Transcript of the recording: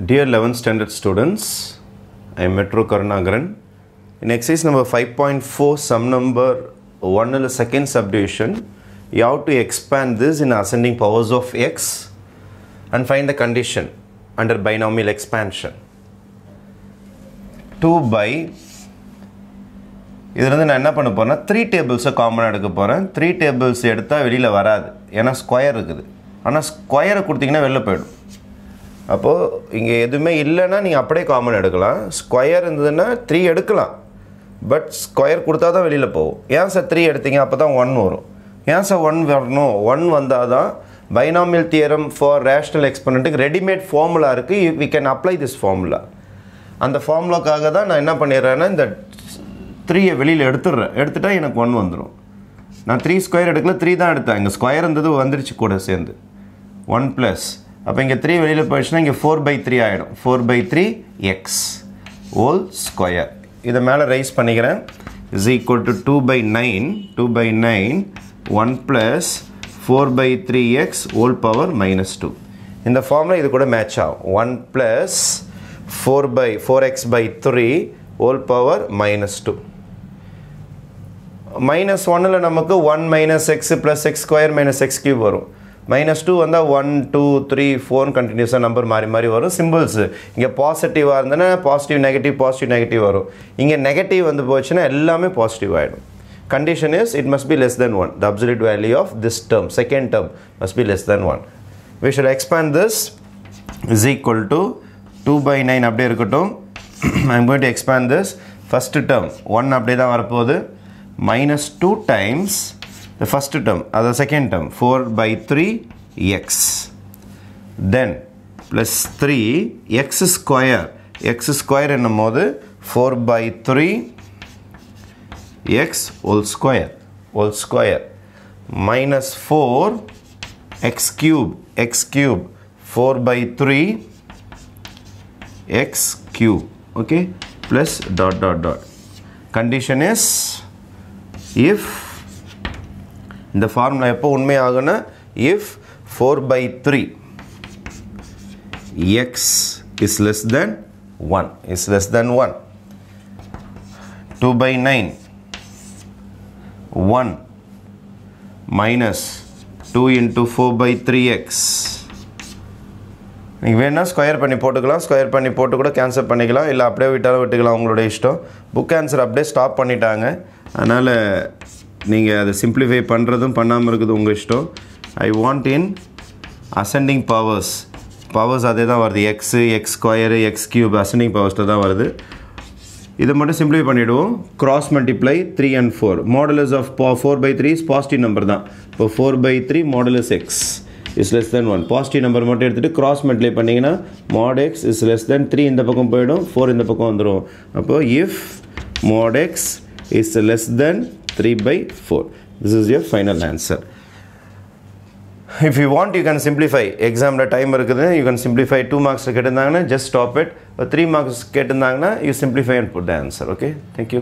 Dear 11th standard students, I am Metro Karnagaran. In exercise number 5.4, sum number 1 in the second subdivision, you have to expand this in ascending powers of x and find the condition under binomial expansion. 2 by இதில் வந்து நான் என்ன பண்ண போகிறேன்னா three டேபிள்ஸை காமனாக எடுக்க போகிறேன் three tables எடுத்தால் வெளியில் வராது ஏன்னா ஸ்கொயர் இருக்குது ஆனால் ஸ்கொயரை கொடுத்தீங்கன்னா வெளில போயிடும் அப்போது இங்கே எதுவுமே இல்லைன்னா நீங்கள் அப்படியே காமன் எடுக்கலாம். ஸ்கொயர் இருந்ததுன்னா த்ரீ எடுக்கலாம். பட் ஸ்கொயர் கொடுத்தா தான் வெளியில் போகும். ஏன் சார் த்ரீ எடுத்தீங்க? அப்போ தான் ஒன் வரும். ஏன் சார் ஒன் வரணும்? ஒன் வந்தால் தான் பைனாமியல் தியரம் ஃபார் ரேஷ்னல் எக்ஸ்பனண்ட்டுக்கு ரெடிமேட் ஃபார்முலா இருக்குது we can apply this formula அந்த ஃபார்முலாக்காக தான் நான் என்ன பண்ணிடுறேன்னா இந்த த்ரீயை வெளியில் எடுத்துடுறேன். எடுத்துட்டா எனக்கு ஒன் வந்துடும் நான் த்ரீ ஸ்கொயர் எடுக்கல த்ரீ தான் எடுத்தேன். இங்கே ஸ்கொயர் இருந்தது வந்துருச்சு கூட சேர்ந்து. ஒன் ப்ளஸ் அப்போ இங்கே த்ரீ வெளியில் போயிடுச்சுன்னா இங்கே ஃபோர் பை த்ரீ ஆகிடும் four by three x whole square இதை மேலே ரைஸ் பண்ணிக்கிறேன். Is equal to two by nine two by nine one plus four by three x whole power minus two இந்த ஃபார்மில் இது கூட மேட்ச் ஆகும். One plus four by four x by three whole power minus two minus ஒன்னில் நமக்கு one minus x plus x square minus x cube வரும். Minus two வந்தால் one two three four கண்டினியூஸாக நம்பர் மாறி மாறி வரும் சிம்பிள்ஸு இங்கே பாசிட்டிவாக இருந்ததுன்னா பாசிட்டிவ் நெகட்டிவ் பாசிட்டிவ் நெகட்டிவ் வரும் இங்கே நெகட்டிவ் வந்து போச்சுன்னா எல்லாமே பாசிட்டிவ் ஆகிடும் condition is it must be less than 1 the absolute value of this term second term must be less than 1 we should expand this is equal to 2 by 9 அப்படியே இருக்கட்டும் I'm going to expand this first term 1 அப்படியே தான் வரப்போகுது minus 2 times the first term அது second term 4 by 3 x then plus 3 x square x square என்னும் போது 4 by 3 x whole square whole square minus 4 x cube x cube 4 by 3 x cube okay plus dot dot dot condition is if இந்த formula எப்போ உண்மையாகும்னா if four by three x is less than one is less than one two by nine one minus two into four by three x நீங்கள் வேணால் square பண்ணி போட்டுக்கலாம். Square பண்ணி போட்டு கூட cancel பண்ணிக்கலாம். இல்லை அப்படியே விட்டாலும் விட்டுக்கலாம். உங்களோட இஷ்டம். புக் ஆன்சர் அப்படியே ஸ்டாப் பண்ணிட்டாங்க. அதனால் நீங்கள் அதை சிம்பிளிஃபை பண்ணுறதும் பண்ணாமல் இருக்குது உங்கள் இஷ்டம். I want in ascending powers powers அதே தான் வருது x x square x cube ascending பவர்ஸில் தான் வருது. இதை மட்டும் சிம்பிளிஃபை பண்ணிவிடுவோம் cross multiply three and four modulus of பா four by three is positive number தான். இப்போ four by three modulus x is less than one positive number மட்டும் எடுத்துகிட்டு கிராஸ் மல்டிப்ளை பண்ணிங்கன்னா mod x is less than three இந்த பக்கம் போயிடும் four இந்த பக்கம் வந்துடும் அப்போது if mod x is less than three by four this is your final answer if you want you can simplify எக்ஸாமில் டைம் இருக்குது you can simplify two marks கேட்டிருந்தாங்கன்னா just stop it three marks கேட்டிருந்தாங்கன்னா you simplify and put the answer okay thank you